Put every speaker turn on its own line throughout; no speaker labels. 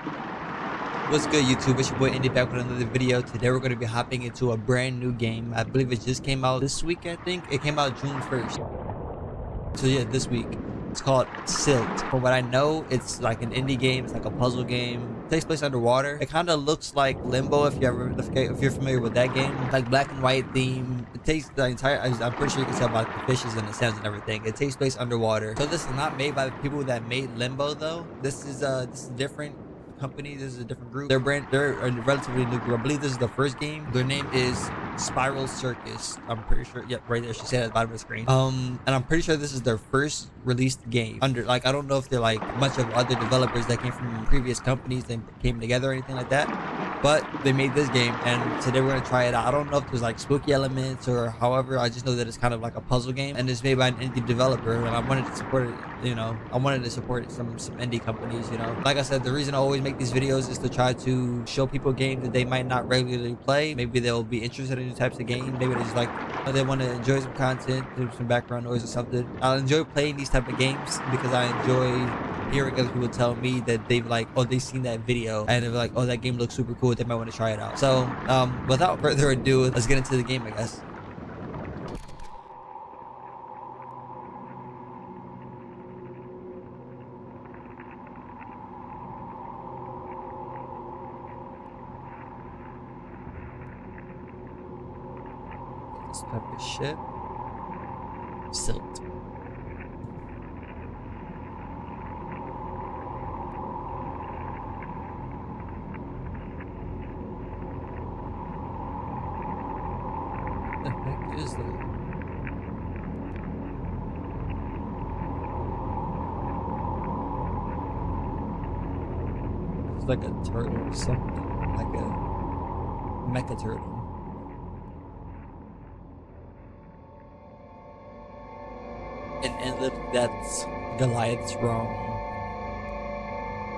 What's good, YouTube? It's your boy Indi back with another video. Today we're going to be hopping into a brand new game. I believe it just came out this week, I think. It came out June 1st. So yeah, this week. It's called Silt. From what I know, it's like an indie game. It's like a puzzle game. It takes place underwater. It kind of looks like Limbo if you ever if you're familiar with that game. Like black and white theme. It takes the entire. I'm pretty sure you can tell by the fishes and the sounds and everything. It takes place underwater. So this is not made by the people that made Limbo though. This is uh this is different company. This is a different group. Their brand, they're a relatively new group. I believe this is the first game. Their name is Spiral Circus. I'm pretty sure. Yep, right there. She said at the bottom of the screen. Um, and I'm pretty sure this is their first released game. Under like, I don't know if they're like much of other developers that came from previous companies and came together or anything like that. But they made this game, and today we're gonna try it out. I don't know if there's like spooky elements or however. I just know that it's kind of like a puzzle game, and it's made by an indie developer. And I wanted to support it. You know, I wanted to support some some indie companies. You know, like I said, the reason I always make these videos is to try to show people games that they might not regularly play. Maybe they'll be interested in new types of games. Maybe they just like they want to enjoy some content, do some background noise or something. I enjoy playing these type of games because I enjoy hearing other people tell me that they've like, oh, they've seen that video and they're like, oh, that game looks super cool. They might want to try it out. So, um, without further ado, let's get into the game, I guess. This type of shit. Silt. like a turtle or something. Like a mecha turtle. In endless depths, Goliath's roam.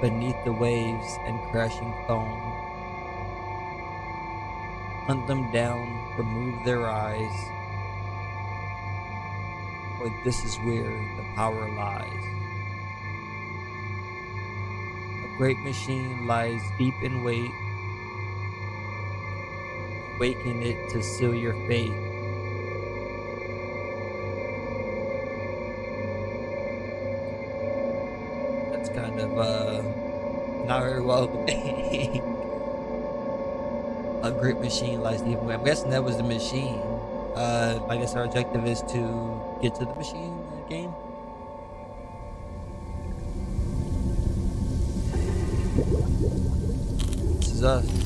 Beneath the waves and crashing foam. Hunt them down, remove their eyes. For this is where the power lies. A great machine lies deep in wait, waking it to seal your fate. Of uh not very well. a great machine like away. I'm guessing that was the machine. Uh, I guess our objective is to get to the machine game. This is us.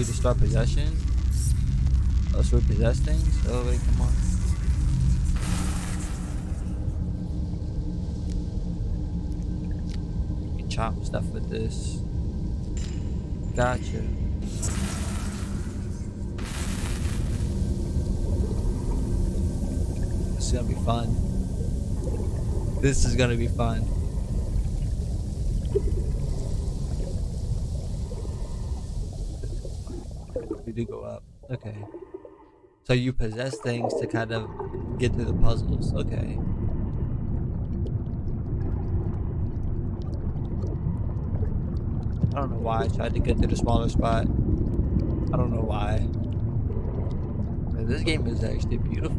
To start possession? So we things? Oh, wait, come on. Stuff with this. Gotcha. This is gonna be fun. This is gonna be fun. We do go up. Okay. So you possess things to kind of get through the puzzles. Okay. Don't know why I tried to get to the smaller spot. I don't know why. Man, this game is actually beautiful.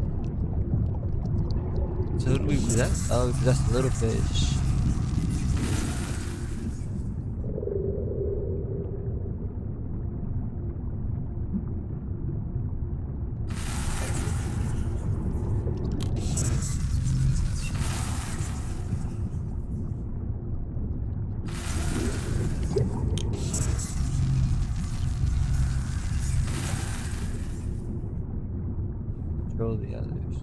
So who do we possess? Oh, we possess the little fish. control the others.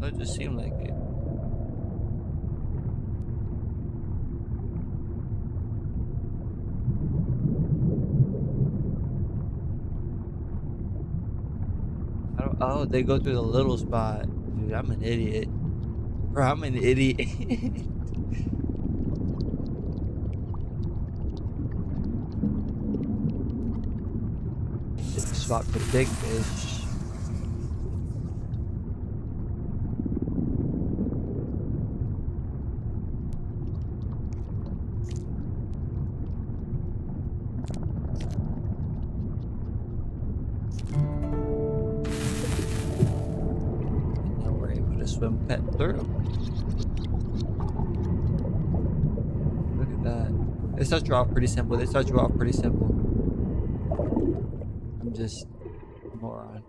That just seemed like it. I don't, oh, they go through the little spot. Dude, I'm an idiot. Bro, I'm an idiot. spot for big fish. Pretty simple. They start you off pretty simple. I'm just a moron.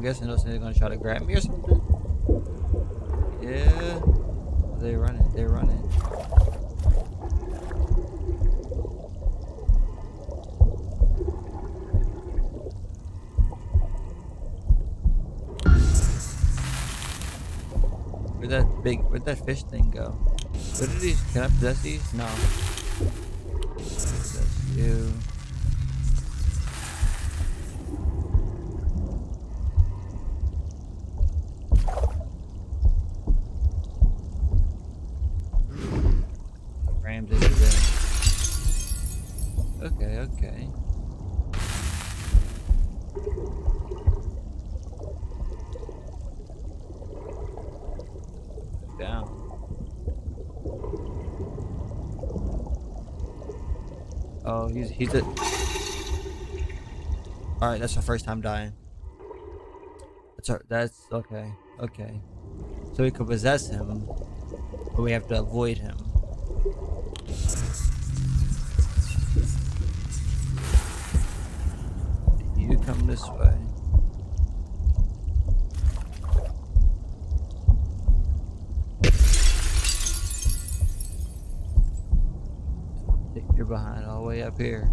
I'm guessing those things are gonna try to grab me or something. That fish thing go? Where did these, can I possess these? No. Possess you. Rammed into there. Okay, okay. Down. Oh, he's he's a. All right, that's our first time dying. That's our, that's okay, okay. So we could possess him, but we have to avoid him. You come this way. Take your behind here.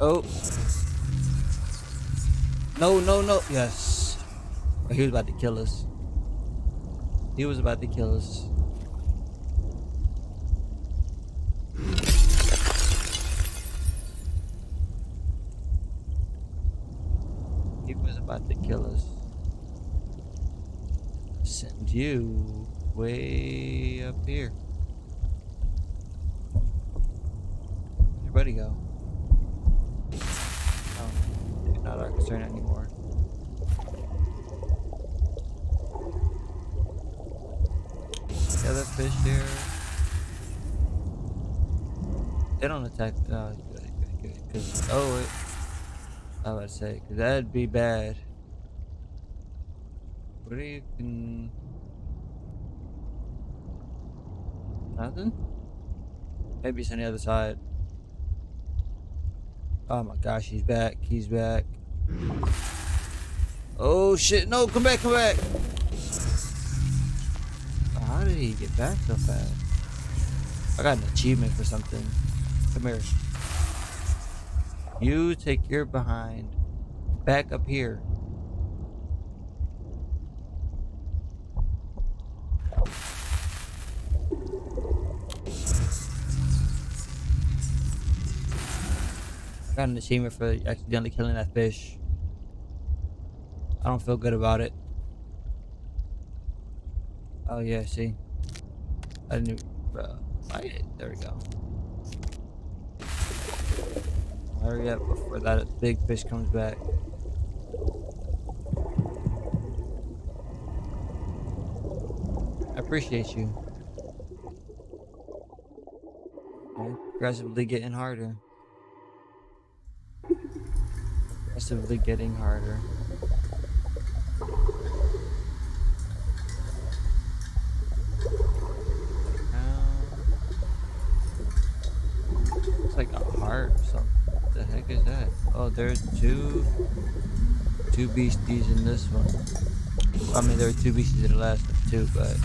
Oh. No, no, no. Yes. He was about to kill us. He was about to kill us. He was about to kill us. Send you way up here. Where'd your buddy go? Oh, they're not our concern anymore. The other fish here. They don't attack. Oh, good, good, good. Cause oh, it, I was say, cause that'd be bad. What do you can? Nothing. Maybe it's on the other side. Oh my gosh, he's back. He's back. Oh shit, no, come back, come back. How did he get back so fast? I got an achievement for something. Come here. You take your behind back up here. got an achievement for accidentally killing that fish. I don't feel good about it. Oh yeah, see? I didn't bro. I, there we go. Hurry up before that big fish comes back. I appreciate you. Progressively getting harder. Progressively getting harder. It's like a heart or something. Is that? Oh, there's two two beasties in this one. I mean, there were two beasties in the last one too, but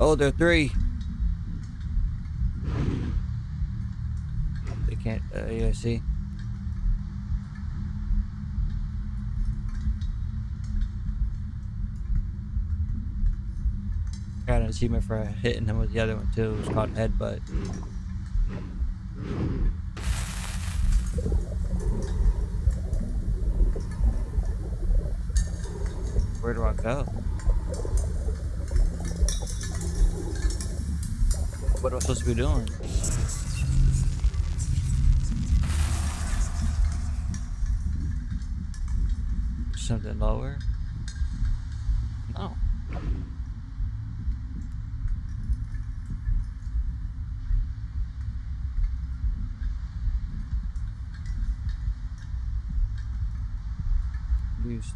oh, there are three. They can't. Uh, yeah, see. Achievement for hitting him with the other one too. It was called headbutt. Where do I go? What am I supposed to be doing? Something lower? No. Used.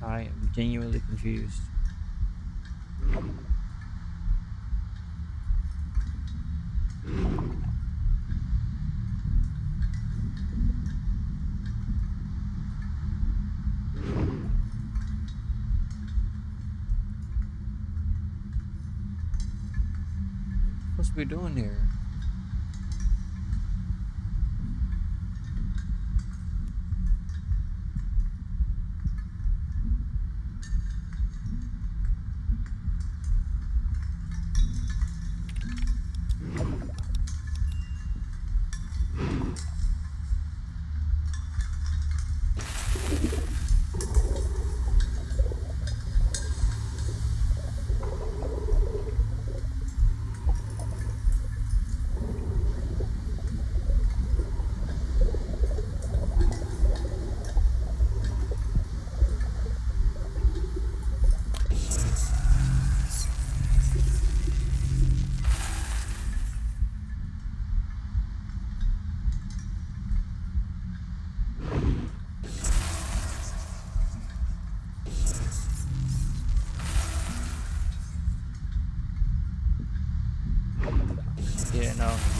I am genuinely confused. What's we doing here?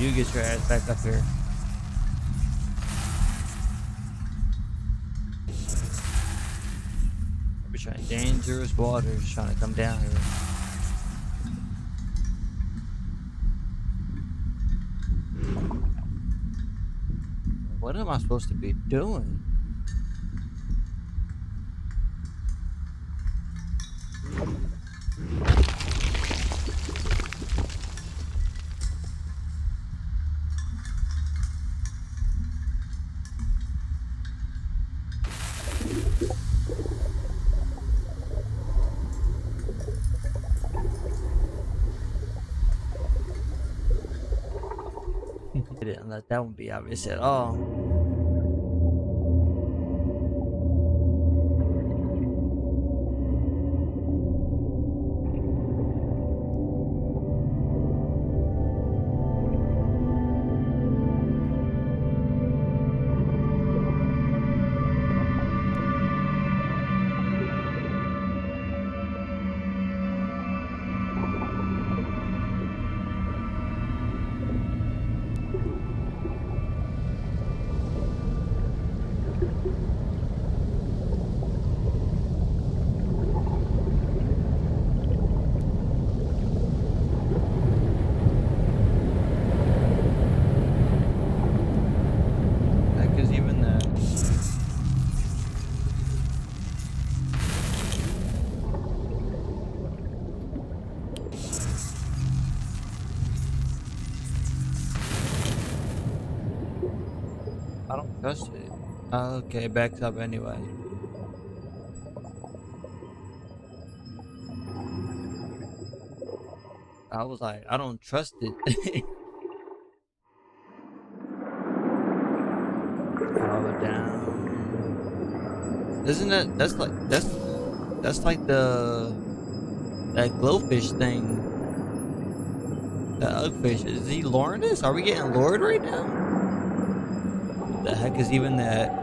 You get your ass back up here. We're trying dangerous waters trying to come down here. What am I supposed to be doing? Didn't let that one be obvious at all. Okay, backs up anyway. I was like, I don't trust it. Power down. Isn't that that's like that's that's like the that glowfish thing. The ugfish. Is he luring us? Are we getting lured right now? The heck is even that?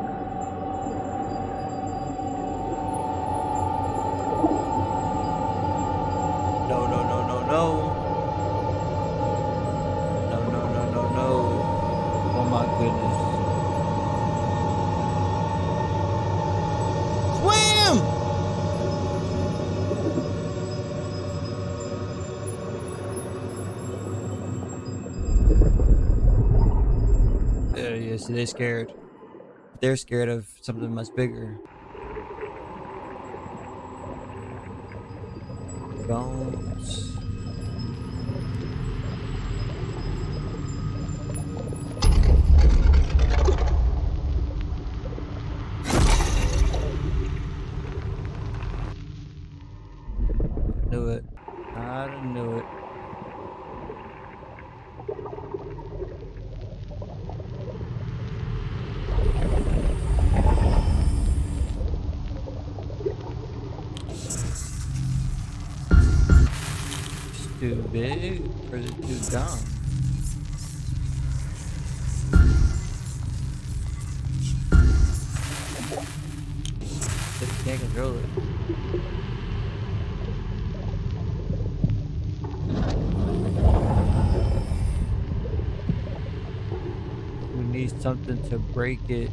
Is. They're scared. They're scared of something much bigger. Bones. Something to break it.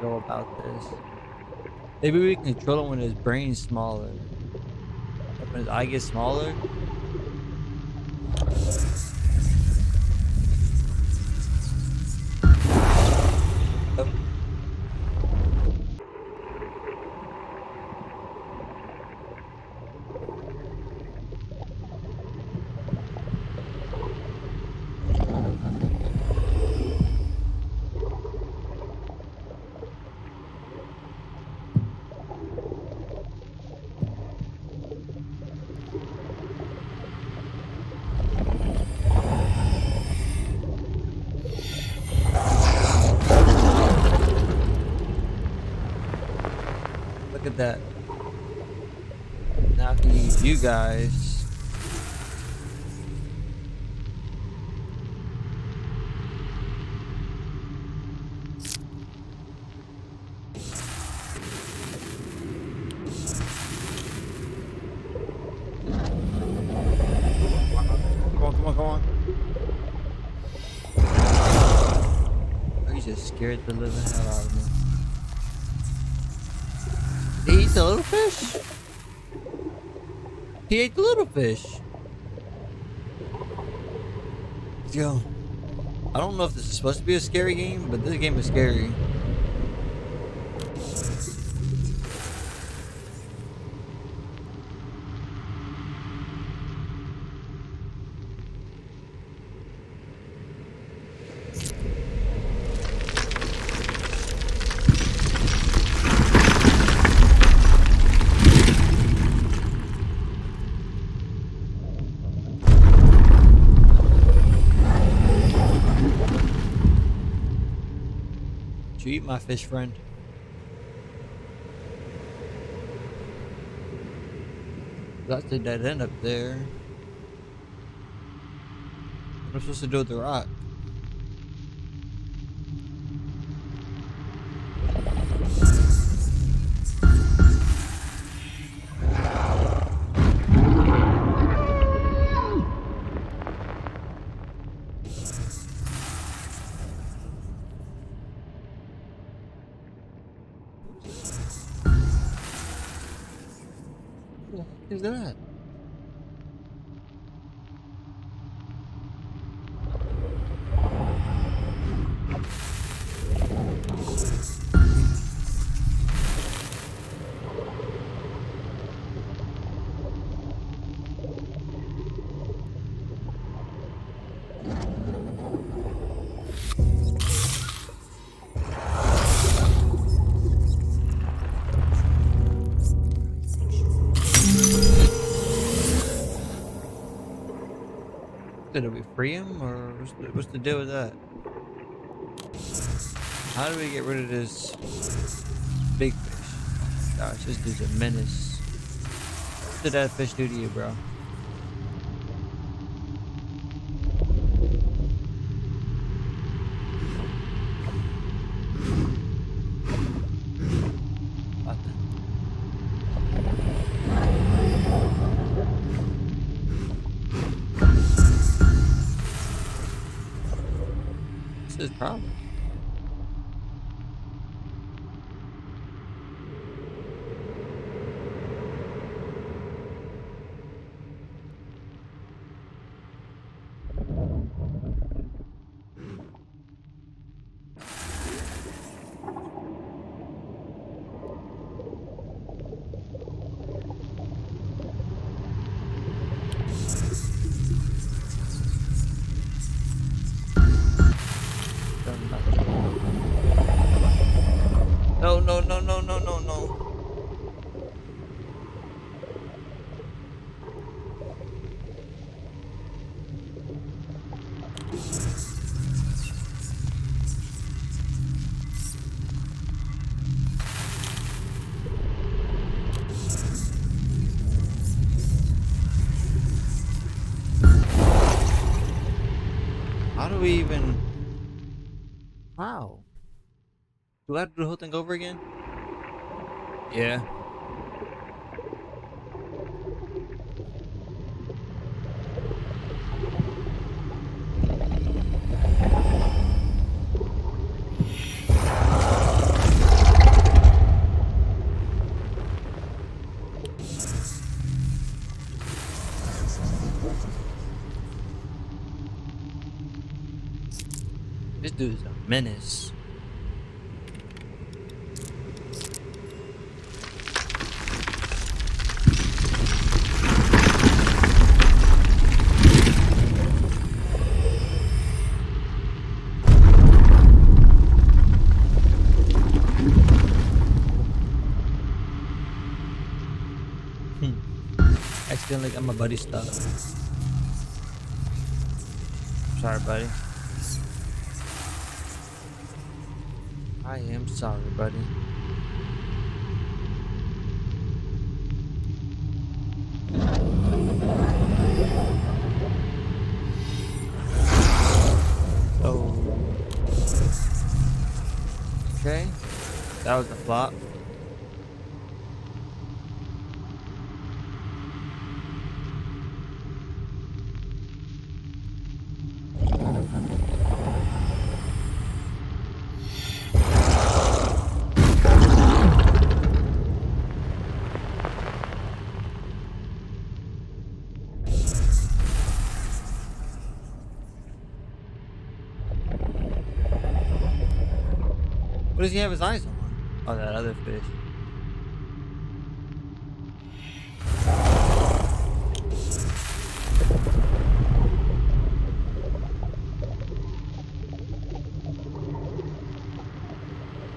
Go about this. Maybe we can control it when his brain's smaller. When his eye gets smaller. Look at that. Now I can use you guys. I don't know if this is supposed to be a scary game, but this game is scary. Did you eat my fish friend? That's the dead end up there. What am I supposed to do with the rock? Free him, or what's the, deal with that? How do we get rid of this big fish? Gosh, this dude's a menace. What did that fish do to you, bro? Wow. Do I have to do the whole thing over again? Yeah. This dude's a menace. Hmm. Accidentally got my buddy stuck. Sorry, buddy. Sorry, buddy. Oh. Okay. That was a flop. Does he have his eyes on? One? Oh, that other fish.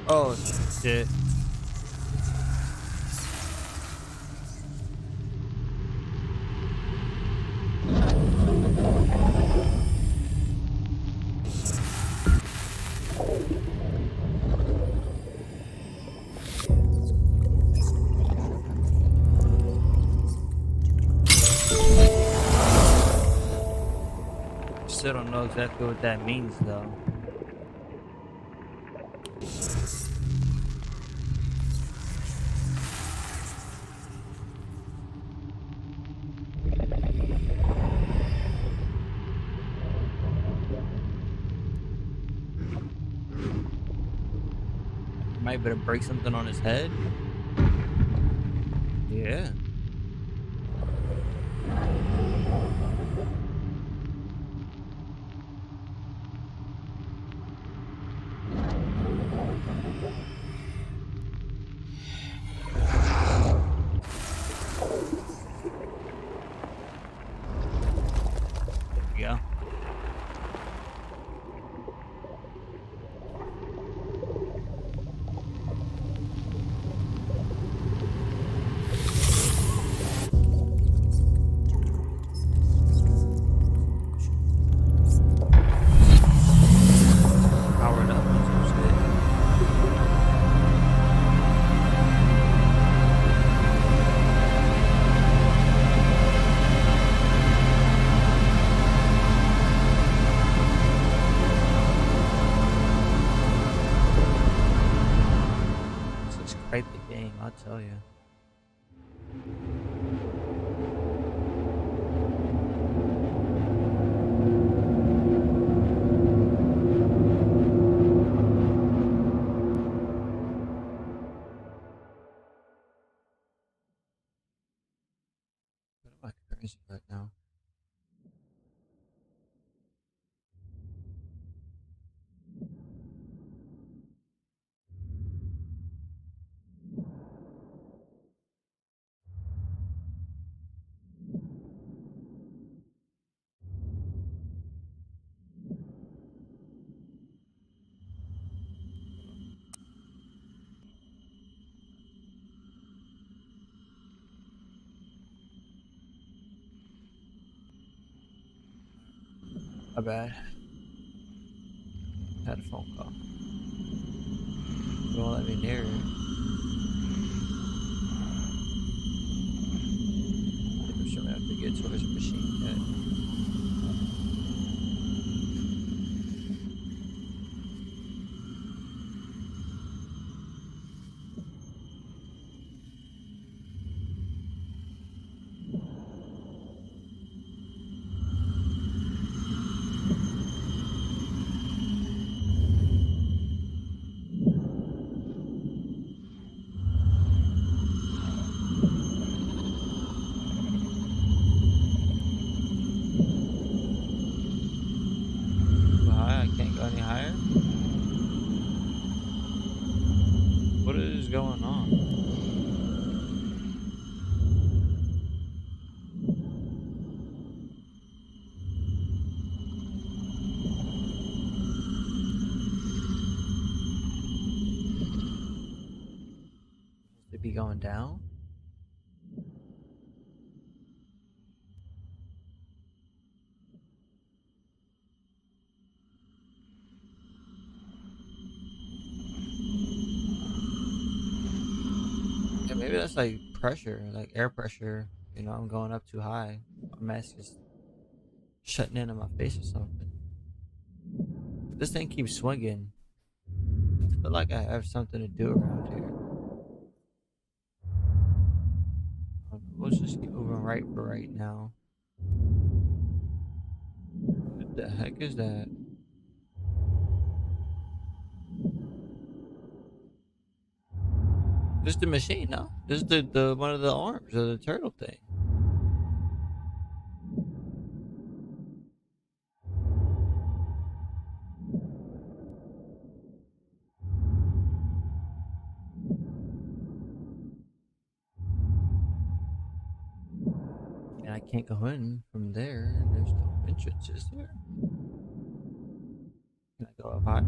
Oh, shit. Exactly what that means though. Might better break something on his head. Yeah. Yeah. Tell you. My bad. Had a phone call. It won't let me near it. It'll show me how to get towards the machine yet. Down? Yeah, maybe that's like pressure, like air pressure. You know, I'm going up too high. My mask is shutting in on my face or something. This thing keeps swinging. I feel like I have something to do around here. Let's just keep moving right right now. What the heck is that? This is the machine, no? This is the, the one of the arms of the turtle thing. Can't go in from there. There's no entrances here. Can I go up high?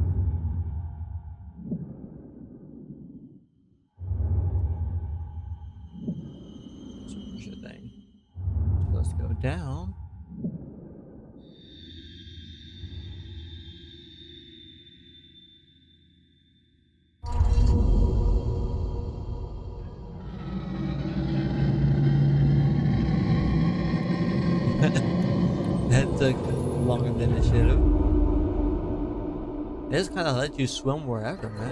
Thing. So let's go down. Took longer than it should have. They just kind of let you swim wherever, man.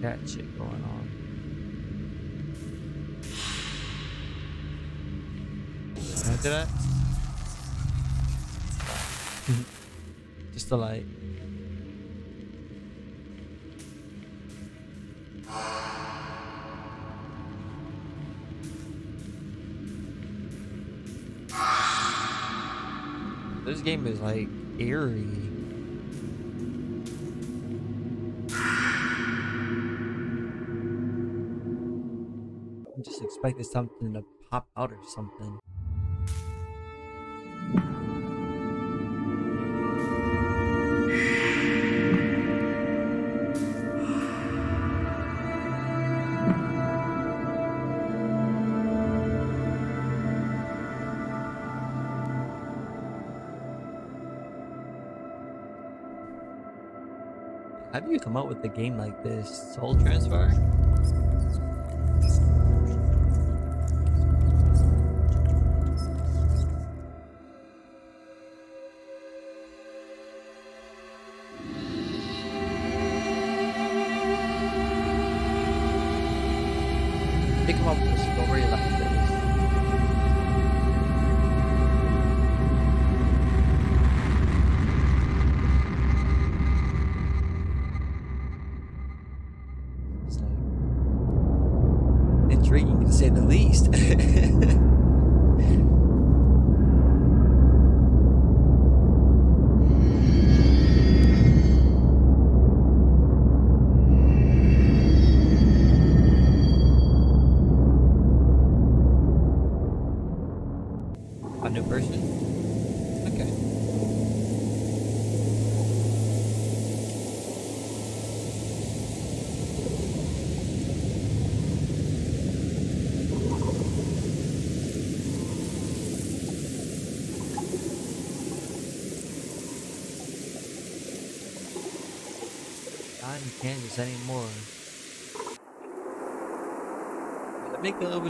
Cat shit going on. Can I? Just a light. Is like eerie. I just expected something to pop out or something. Do you come up with a game like this? Soul Transfer? Intriguing to say the least.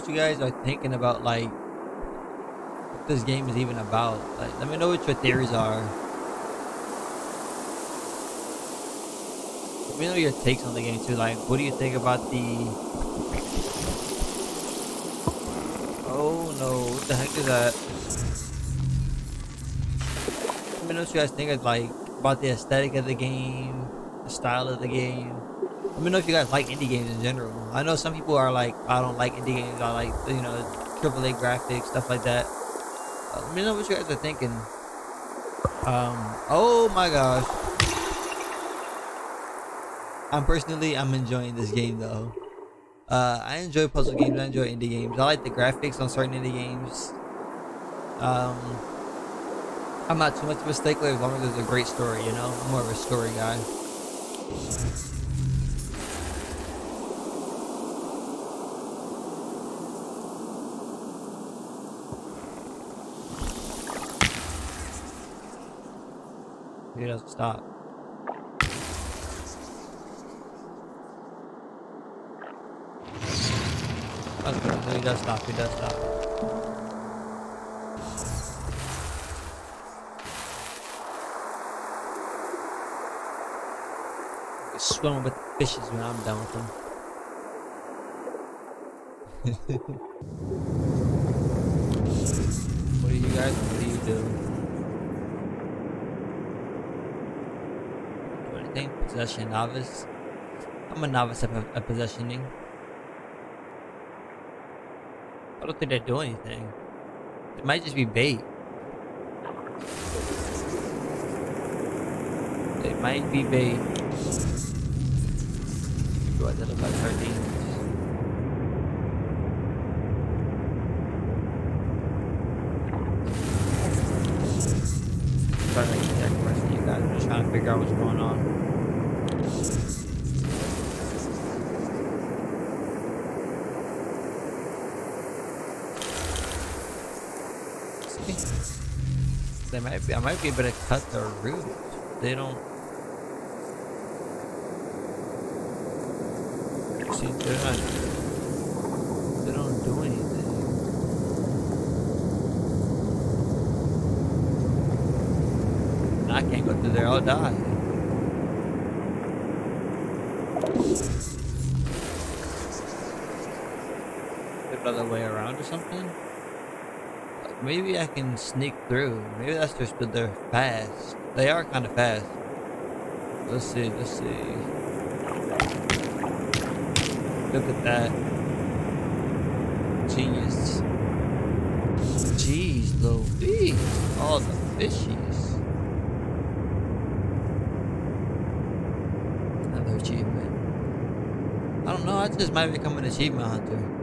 what you guys are thinking about, like, what this game is even about. Like, let me know what your theories are. Let me know your takes on the game too. Like, what do you think about the? Oh no! What the heck is that? Let me know what you guys think of like about the aesthetic of the game, the style of the game. Let me know if you guys like indie games in general. I know some people are like, I don't like indie games. I like you know AAA graphics, stuff like that. Uh, let me know what you guys are thinking. Um. Oh my gosh. I'm personally, I'm enjoying this game though. Uh, I enjoy puzzle games. I enjoy indie games. I like the graphics on certain indie games. Um, I'm not too much of a stickler as long as there's a great story, you know? I'm more of a story guy. He doesn't stop. Okay, he does stop, he does stop. Swimming with fishes when I'm done with them. what do you guys, what do you? Do possession novice. I'm a novice at, at possessioning. I don't think they do anything. It might just be bait. It might be bait. You identify 13. I might be able to cut the roots. They don't. See, they're not. They don't do anything. And I can't go through there. I'll die. Another way around or something? Maybe I can sneak through. Maybe that's just that they're fast. They are kind of fast. Let's see, let's see. Look at that. Genius. Jeez Louise. All the fishies. Another achievement. I don't know, I just might become an achievement hunter.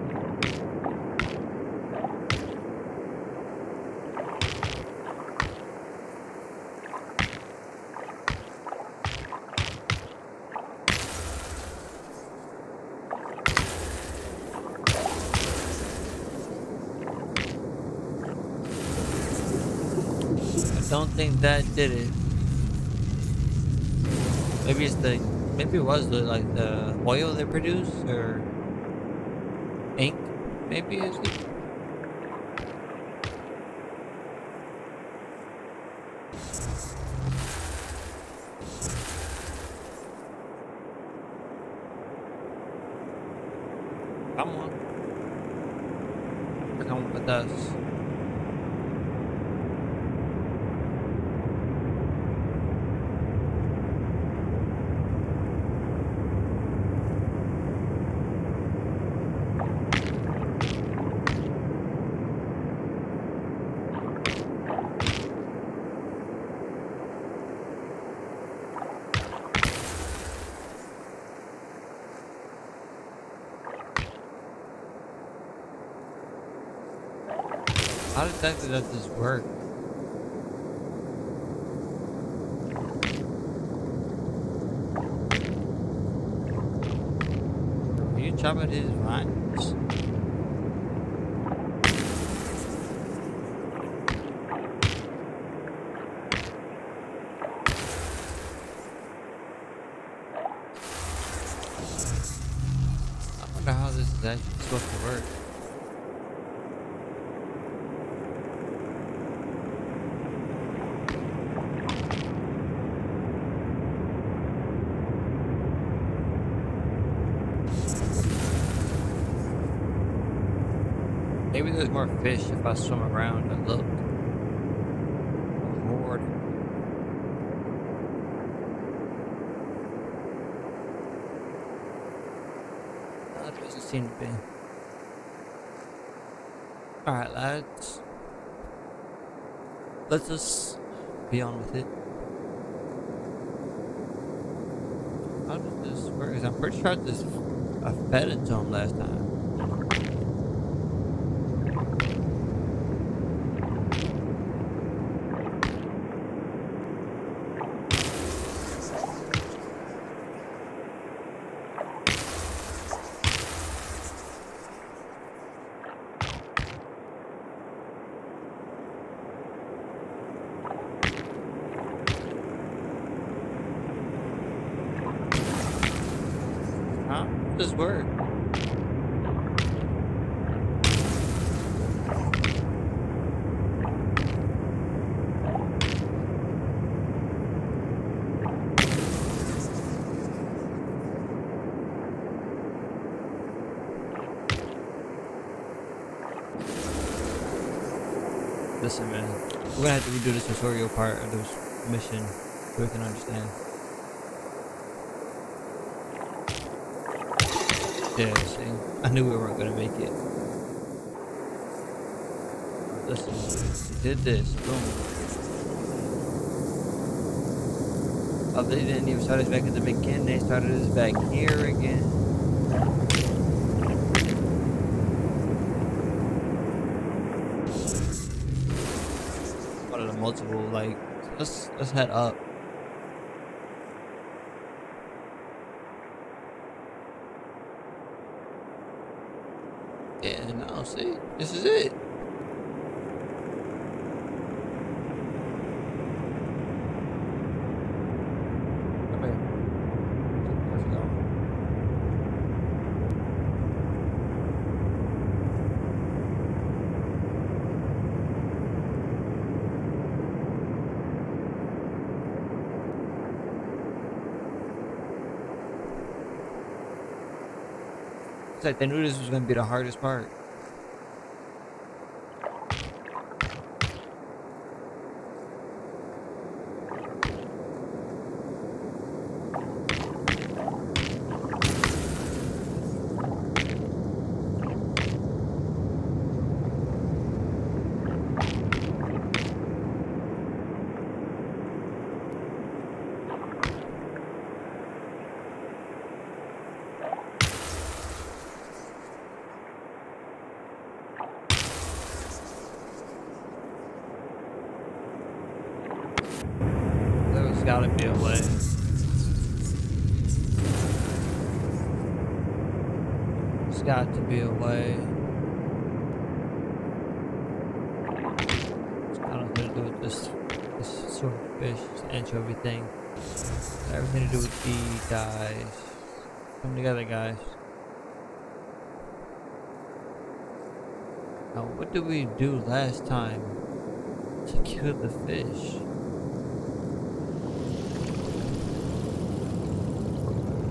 don't think that did it. Maybe it's the, maybe it was the like the oil they produce or ink. Maybe is it? Come on. Come with us. How exactly does this work? Are you chopping his vines? I wonder how this is actually supposed to work. Maybe there's more fish if I swim around and look. Horde. That doesn't seem to be. Alright, lads. Let's just be on with it. How does this work? 'Cause I'm pretty sure this I fed it to him last time. does this work? Listen, man. We're gonna have to redo this tutorial part of this mission so we can understand. Yeah, see? I knew we weren't gonna make it. Listen, did this. Boom. Oh, they didn't even start us back at the beginning. They started us back here again. Multiple like let's let's head up. Yeah oh, no see this is it It's they knew this was gonna be the hardest part. There's gotta be a way. There's got to be a way. It's got nothing to do with this, this sort of fish, anchovy thing. Everything to do with these guys. Come together, guys. Now, what did we do last time to kill the fish?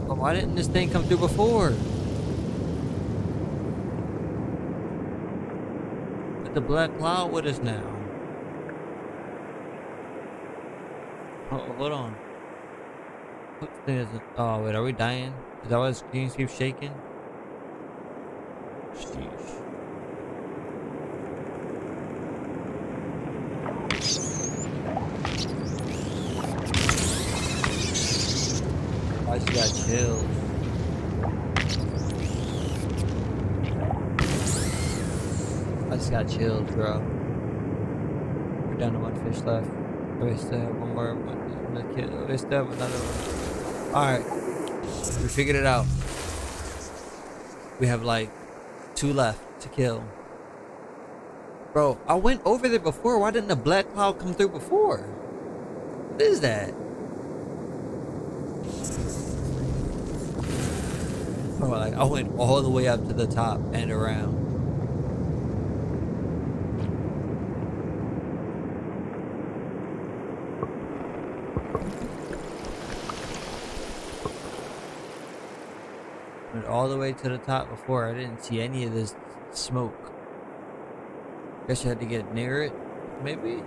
But why didn't this thing come through before? The black cloud with us now. Oh, hold on. Oh, wait, are we dying? Is that why the screen keeps shaking? Sheesh. I just got chills. Just got chilled, bro. We're down to one fish left. Oh, we still have one more. One. Oh, we still have another one. Alright. We figured it out. We have like two left to kill. Bro, I went over there before. Why didn't the black cloud come through before? What is that? Bro, like I went all the way up to the top and around. Went all the way to the top before. I didn't see any of this smoke. Guess you had to get near it, maybe?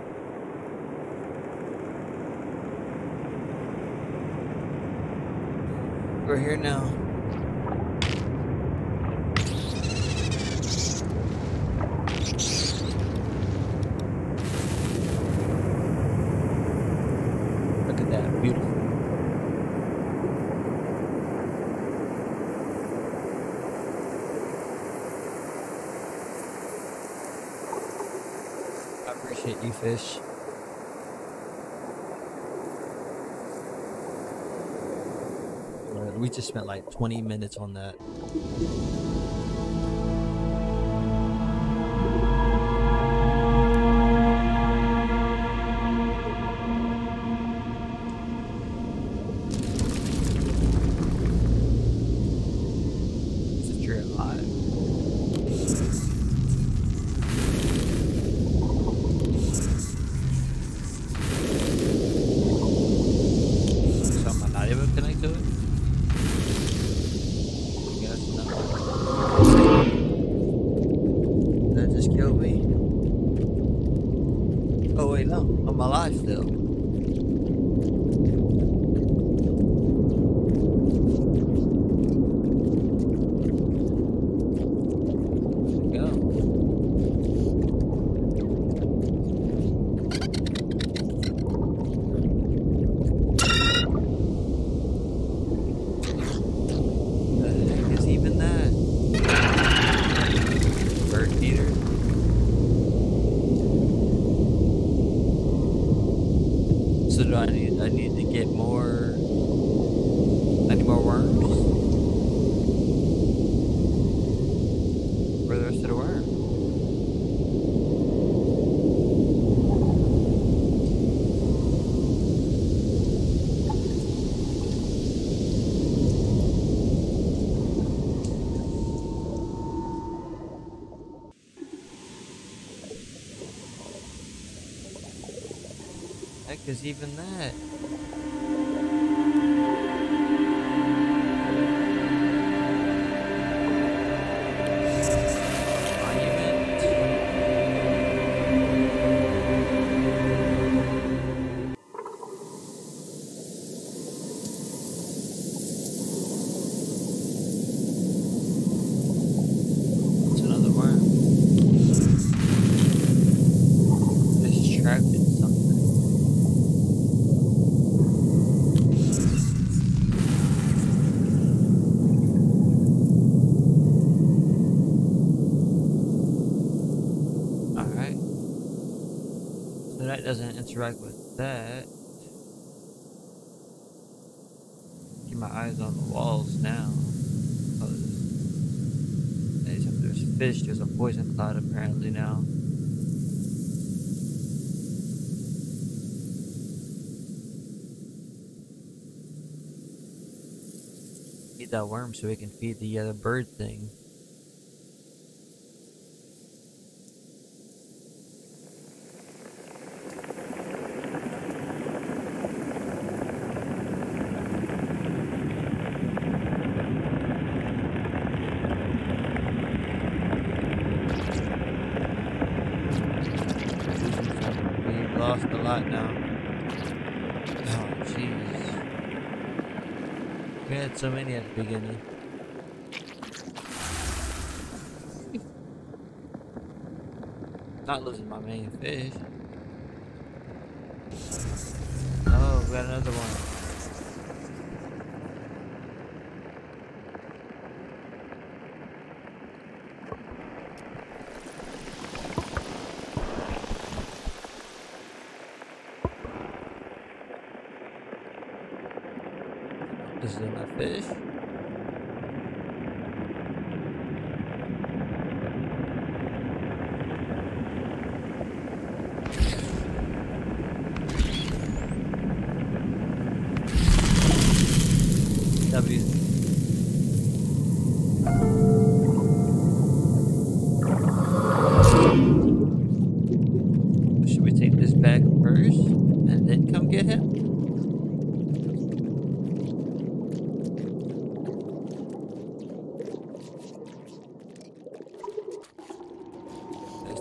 We're here now. Look at that, beautiful. I appreciate you, fish. Alright, We just spent like 20 minutes on that. Is even that? Interact with that. Keep my eyes on the walls now. There's fish, there's a poison cloud apparently now. Eat that worm so we can feed the other bird thing. so many at the beginning. Not losing my main fish. Oh, we got another one.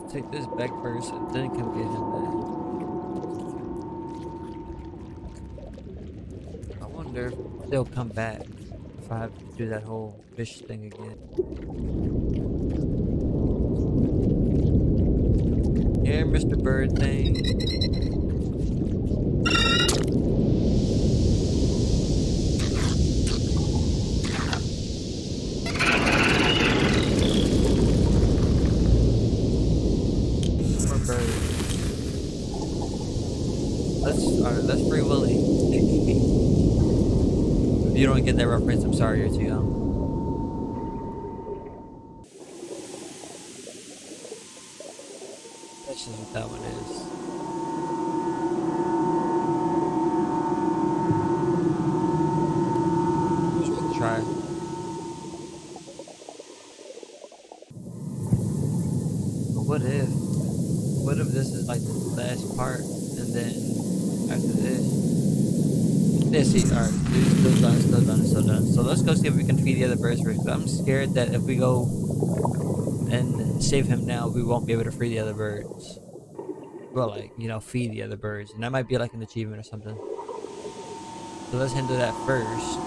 take this back first and then come get him if they'll come back if I have to do that whole fish thing again. Here, Mr. Bird thing. you don't get that reference, I'm sorry you're too young. That's just what that one is. try. But what if, what if this is like the last part and then after this? Let's see. Alright, still done, still done, still done. So let's go see if we can feed the other birds first. I'm scared that if we go and save him now, we won't be able to free the other birds. well, like you know, feed the other birds, and that might be like an achievement or something. So let's handle that first.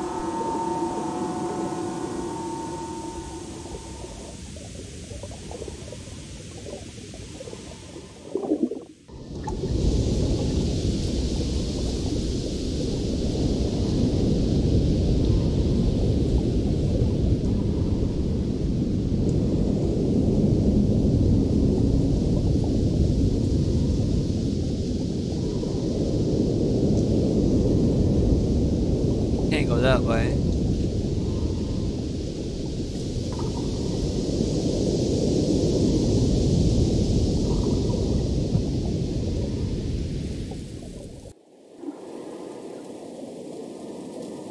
Can't go that way.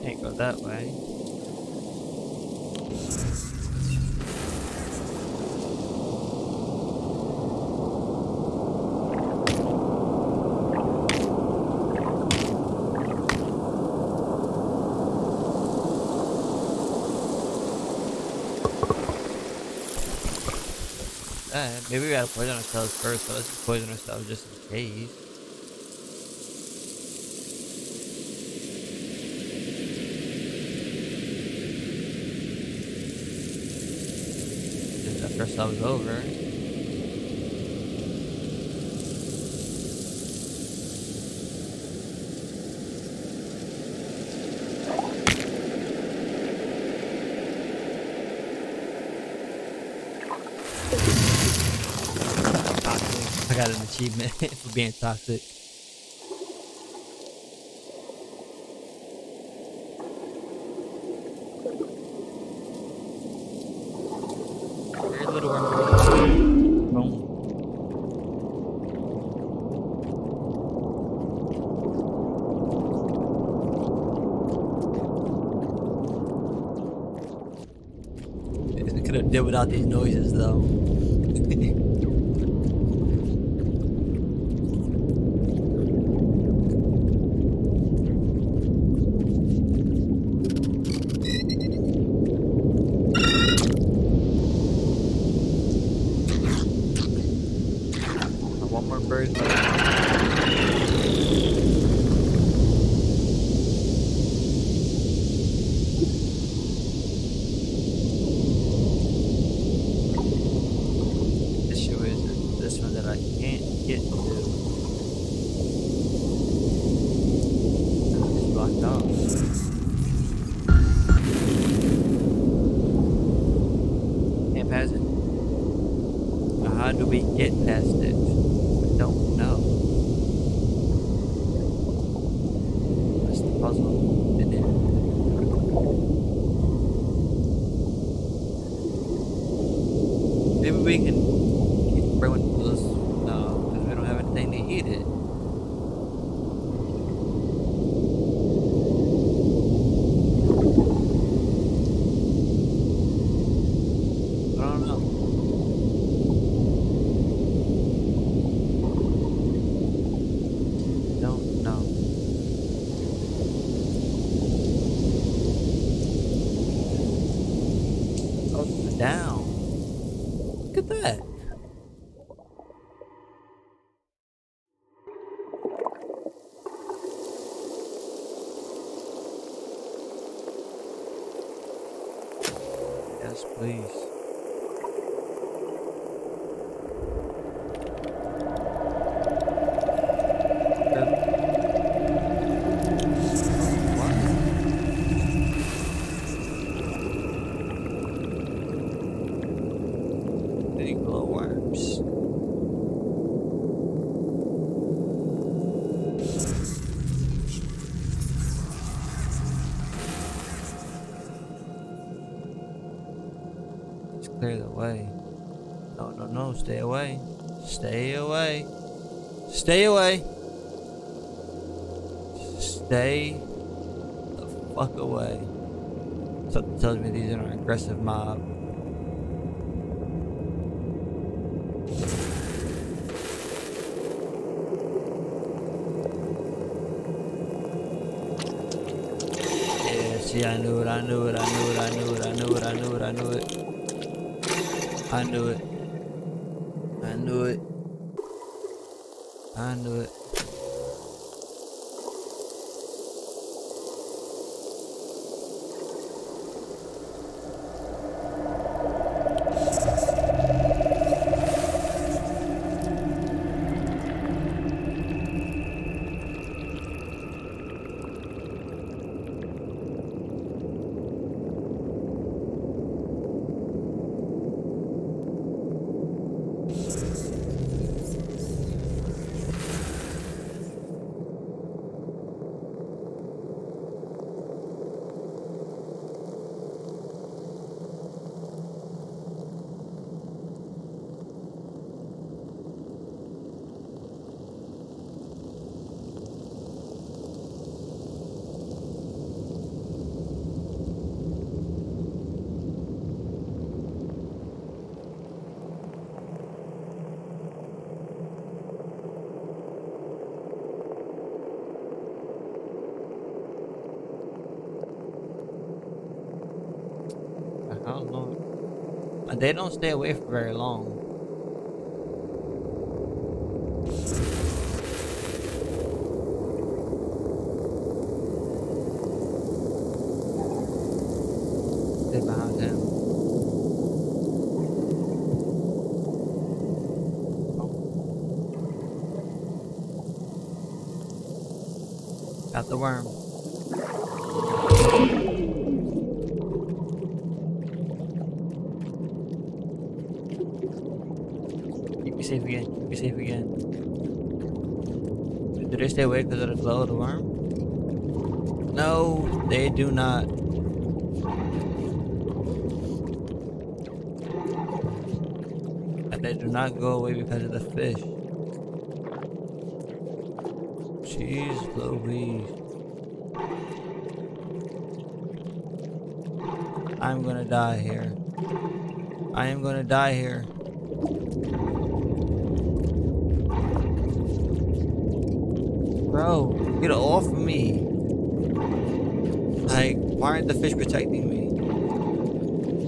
Can't go that way. Uh, maybe we gotta poison ourselves first, so let's poison ourselves just in case. Just after ourselves over. I got an achievement for being toxic. Very little worm. Boom. I could have did without these noises though. One more bird. Issue is this one that I can't get to. Can't it. How do we get past it? I don't know. That's the puzzle. Isn't it? Maybe we can keep bring one of those. No, because we don't have anything to eat it. I don't know. Don't know. Oh, down. Look at that. Yes, please. Any glowworms? Let's clear the way. No, no, no, stay away. Stay away. Stay away. Stay the fuck away. Something tells me these are an aggressive mob. Yeah, see, I knew it, I knew it, I knew it, I knew it, I knew it, I knew it, I knew it. I knew it. I knew it. I knew it. I don't know. Uh, They don't stay away for very long. Stay behind him. Got the worm. Keep me safe again. Keep me safe again. Do they stay awake because of the glow of the worm? No, they do not. They do not go away because of the fish. Jeez Louise. I'm gonna die here. I am gonna die here. Bro, get off me. Like, why aren't the fish protecting me?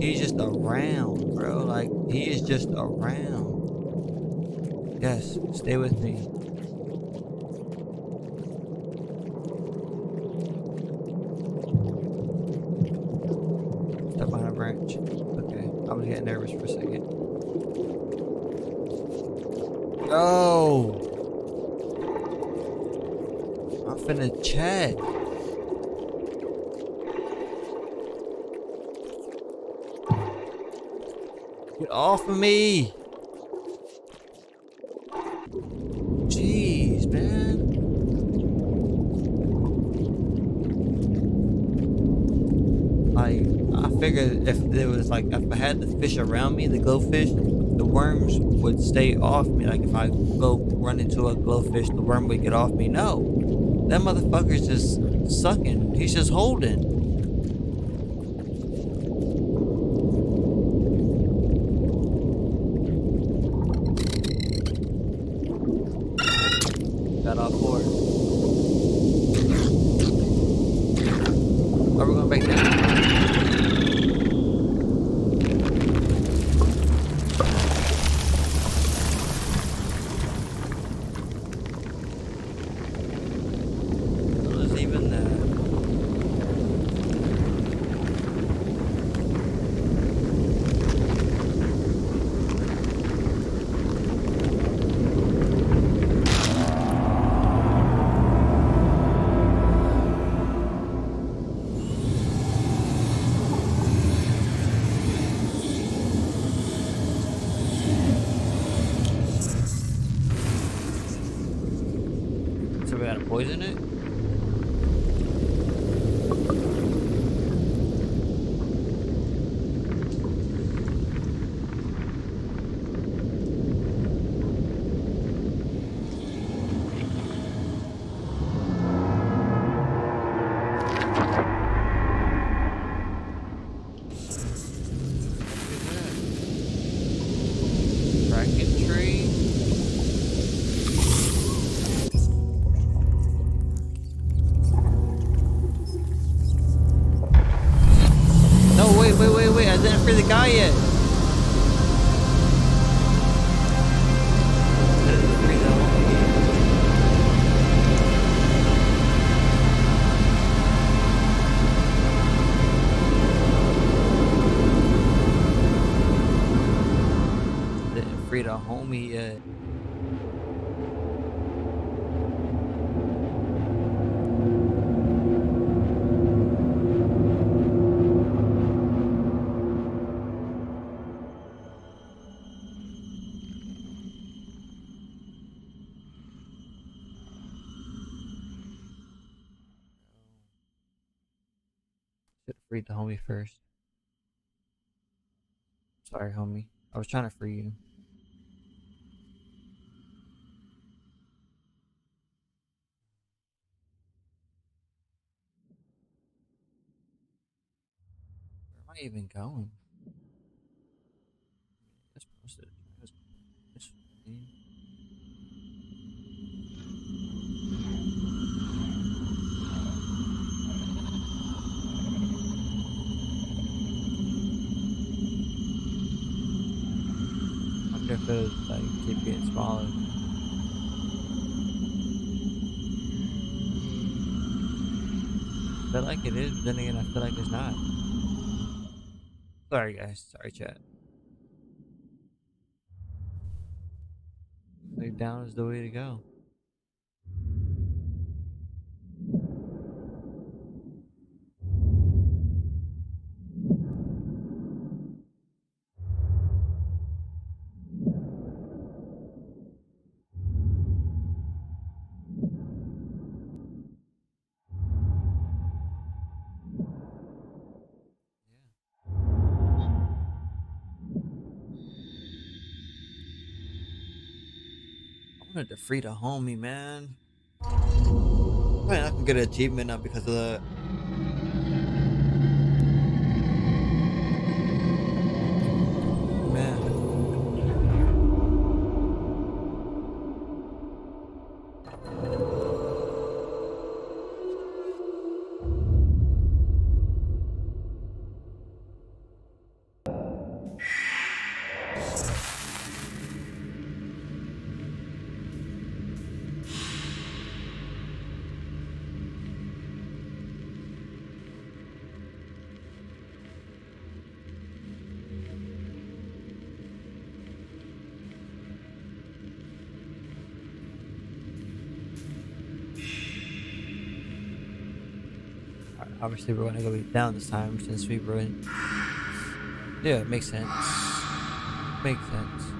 He's just around, bro. Like, he is just around. Yes, stay with me. Step behind a branch. Okay, I was getting nervous for a second. Oh! I'm finna chat. Get off of me! Jeez, man. I I figured if there was like, if I had the fish around me, the glowfish, the worms would stay off me. Like, if I go run into a glowfish, the worm would get off me. No, that motherfucker's just sucking. He's just holding. the guy is. Homie first. Sorry, homie. I was trying to free you. Where am I even going? That's posted. It'll like keep getting smaller. I feel like it is, but then again, I feel like it's not. Sorry, guys. Sorry, chat. Like down is the way to go. Wanted to free the homie, man. Man, I can get an achievement now because of that. Obviously, we're gonna go down this time since we were in. Yeah, it makes sense. Makes sense.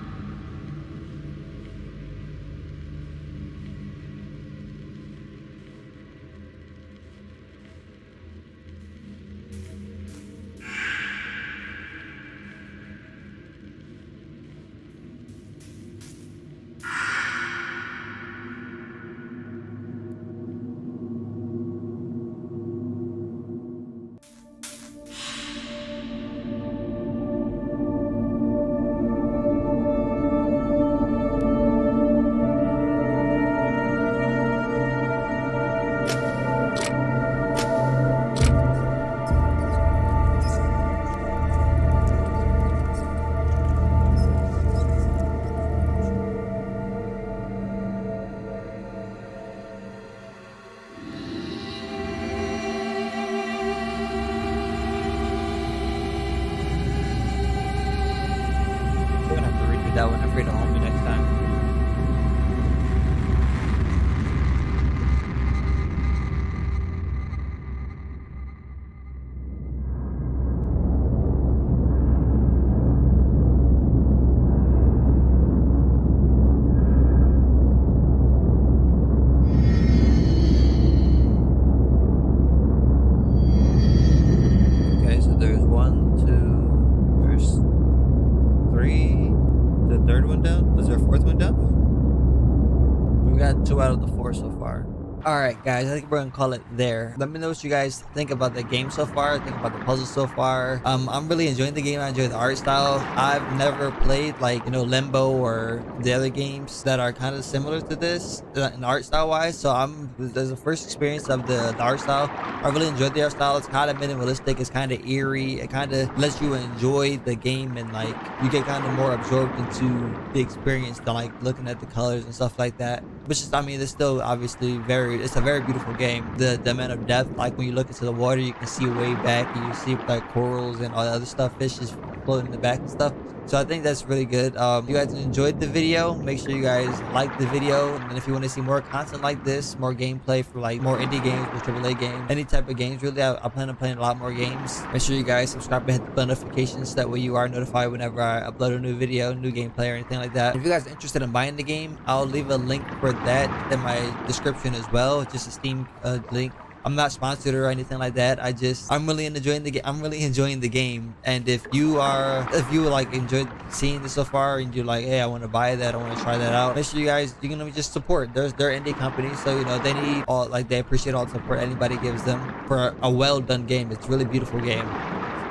Guys, I think we're gonna call it there. Let me know what you guys think about the game so far, think about the puzzle so far. Um, I'm really enjoying the game, I enjoy the art style. I've never played like, you know, Limbo or the other games that are kind of similar to this uh, in art style wise. So I'm, there's a first experience of the, the art style. I really enjoyed the art style. It's kind of minimalistic. It's kind of eerie. It kind of lets you enjoy the game and like you get kind of more absorbed into the experience than like looking at the colors and stuff like that. Which is, I mean, it's still obviously very, it's a very beautiful game. The the amount of depth, like when you look into the water, you can see way back and you see like corals and all the other stuff, fish just floating in the back and stuff. So I think that's really good. Um, if you guys enjoyed the video, make sure you guys like the video. And if you want to see more content like this, more gameplay for like more indie games or AAA games, any type of games, really, I, I plan on playing a lot more games. Make sure you guys subscribe and hit the bell notifications. That way you are notified whenever I upload a new video, new gameplay, or anything like that. If you guys are interested in buying the game, I'll leave a link for that in my description as well. Just a Steam uh, link I'm not sponsored or anything like that. I just I'm really enjoying the game. I'm really enjoying the game. And if you are if you like enjoyed seeing this so far and you're like, hey, I want to buy that, I want to try that out. Make sure you guys you're gonna just support. There's they're indie companies, so you know they need all like they appreciate all the support anybody gives them for a well done game. It's really beautiful game.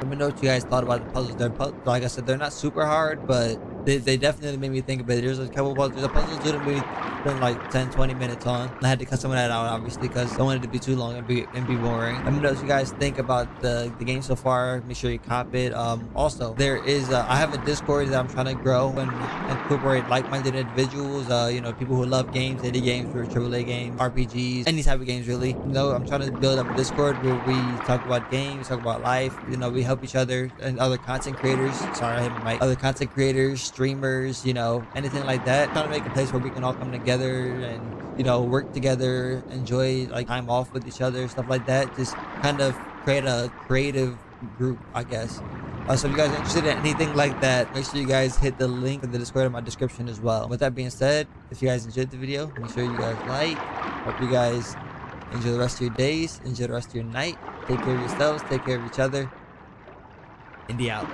Let me know what you guys thought about the puzzles. They're like I said, they're not super hard, but they, they definitely made me think about it. There's a couple puzzles. There's a puzzle maybe spend like 10, 20 minutes on. I had to cut some of that out, obviously, because I don't want it to be too long and be and be boring. Let me know what you guys think about the, the game so far. Make sure you cop it. Um, also, there is uh, I have a Discord that I'm trying to grow and incorporate like-minded individuals. Uh, you know, people who love games, indie games, or AAA games, RPGs, any type of games, really. You know, I'm trying to build up a Discord where we talk about games, talk about life. You know, we help each other and other content creators. Sorry, I hit my mic. Other content creators streamers, you know, anything like that. Trying to make a place where we can all come together and, you know, work together, enjoy like time off with each other, stuff like that. Just kind of create a creative group, I guess. Uh, so if you guys are interested in anything like that, make sure you guys hit the link in the Discord in my description as well. With that being said, if you guys enjoyed the video, make sure you guys like. Hope you guys enjoy the rest of your days, enjoy the rest of your night. Take care of yourselves, take care of each other. Indi out.